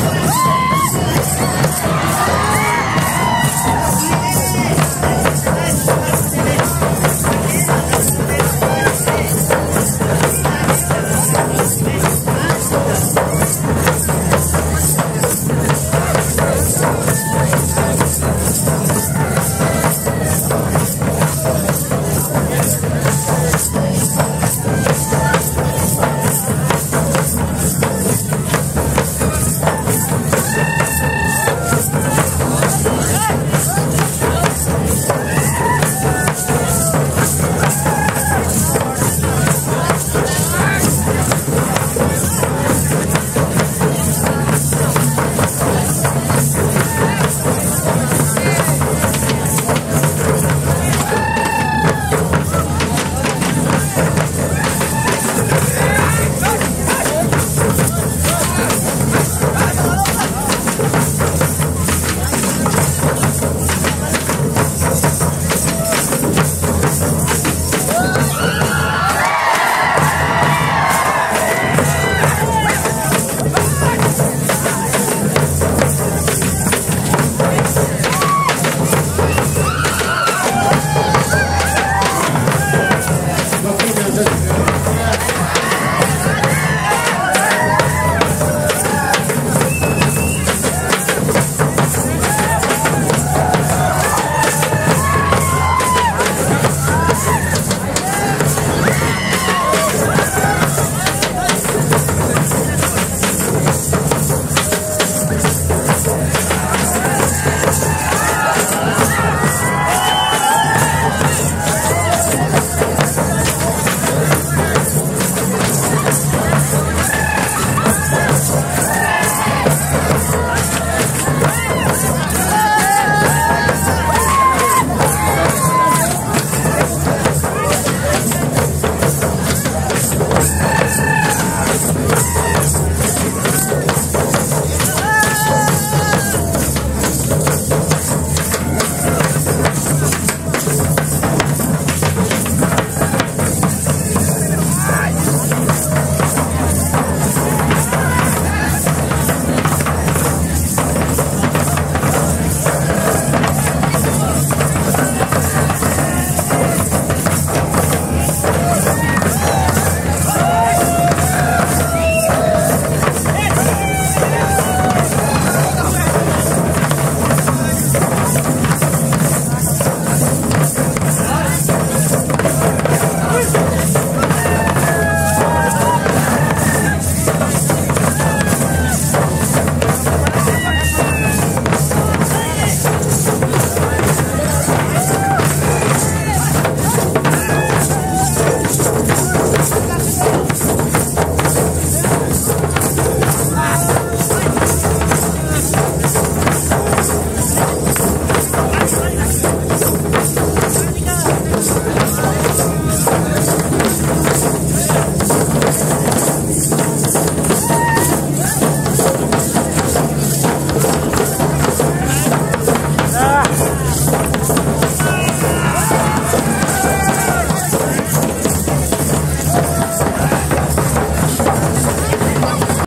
Yes.